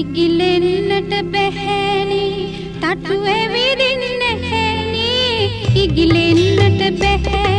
ඉගිලෙන්නට බැහැනි. තටු ඇවිදින්න හැනි ඉගිලෙන්නට බැහැ.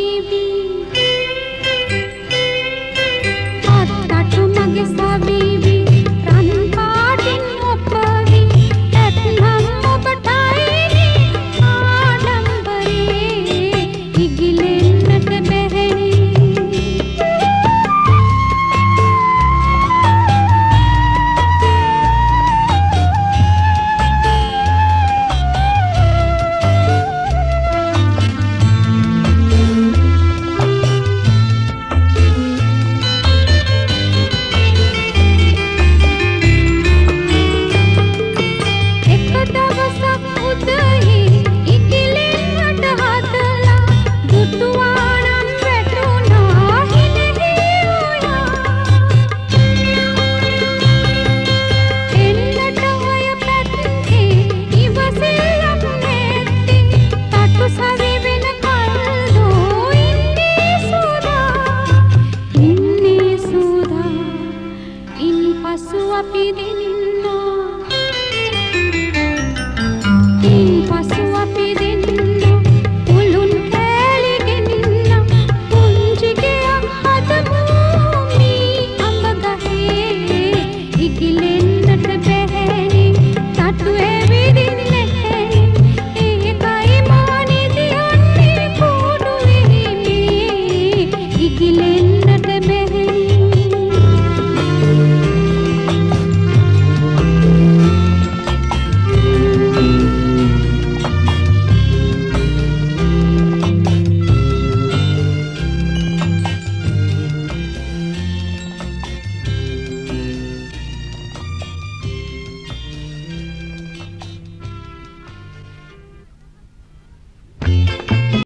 ए